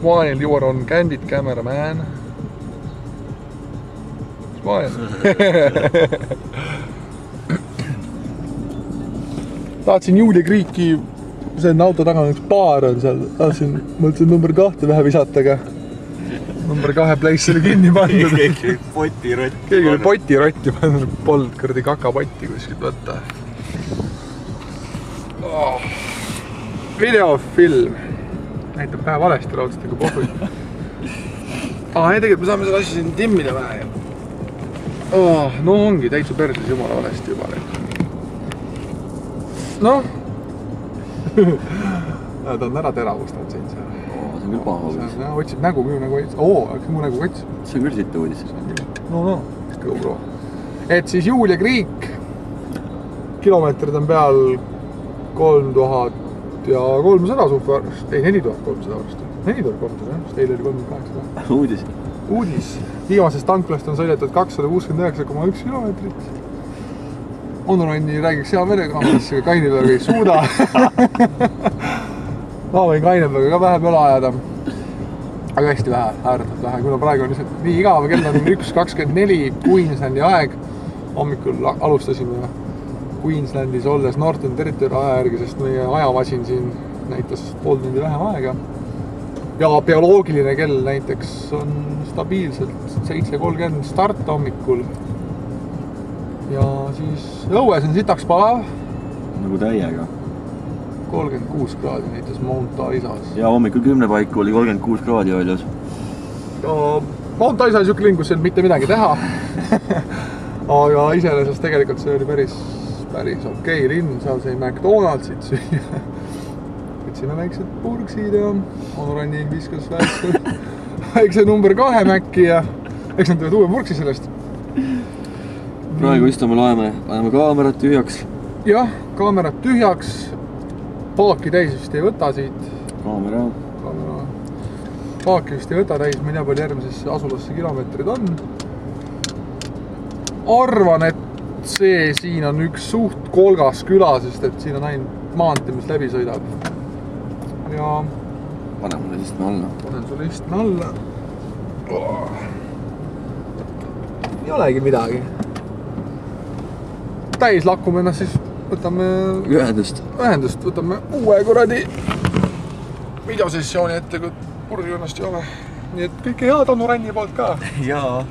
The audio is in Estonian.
Smile your on candid cameraman. Smile. tahtsin Julia Kriiki, see on auto taga on üks baar on seal, tahtsin, mõtlesin number kahte vähe visata, aga number kahe place oli kinni pandud. keegi potirott. keegi oli potirotti pannud, polnud kuradi kakapotti kuskilt võtta oh.. videofilm näitab pähe valesti raudselt, aga pohhui. aa, ei tegelikult me saame selle asja siin timmida vähe ju oh,. no ongi täitsa perses jumala valesti juba läinud. noh. ta on ära teravustanud sind seal. see on küll paha uudis. otsib nägu, minu nägu, oo, mu nägu kaitses see on küll sitt uudis. no no, GoPro. et siis Julia Kriik, kilomeetrid on peal kolm tuhat ja kolmsada suhtarvust, ei neli tuhat kolmsada varsti, neli tuhat kolmsada jah, sest eile oli kolmkümmend kaheksa. uudis. uudis, viimasest tanklast on sõidetud kakssada kuuskümmend üheksa koma üks kilomeetrit. onu Ronni räägiks hea meelega kaamerasse, aga Kainipäev ei suuda. ma võin Kainipäevaga ka vähe pöla ajada. aga hästi vähe, ääretult vähe, kuna praegu on lihtsalt nii igav, kell on üks kakskümmend neli, Queenslandi aeg. hommikul alustasime Queenslandis olles Northern Territory aja järgi, sest meie ajamasin siin näitas pool tundi vähem aega ja bioloogiline kell näiteks on stabiilselt seitse kolmkümmend start hommikul. ja siis õues on sitaks palav, nagu täiega. kolmkümmend kuus kraadi näitas Mount Aisas. ja hommikul kümne paiku oli kolmkümmend kuus kraadi väljas. ja Mount Aisa on siuke linn, kus ei olnud mitte midagi teha. aga iseenesest tegelikult see oli päris, päris okei linn, seal sai McDonaldsit süüa. võtsime väiksed purksid ja onu Ranni viskas väikse, väikse number kahe Maci ja eks nad teevad uue purksi sellest. praegu istume, loeme, ajame kaamerad tühjaks. jah, kaamerad tühjaks, paaki täis vist ei võta siit, kaamera. kaamera paaki vist ei võta täis, ma ei tea, palju järgmisesse asulasse kilomeetreid on. arvan, et see siin on üks suht kolgas küla, sest et siin on ainult maantee, mis läbi sõidab. ja pane mulle istme alla. panen sulle istme alla oh.. ei olegi midagi. täis lakume ennast, siis võtame ühendust. ühendust, võtame uue kuradi videosessiooni ette, kui purju ennast joome. nii et kõike head Anu Ränni poolt ka. jaa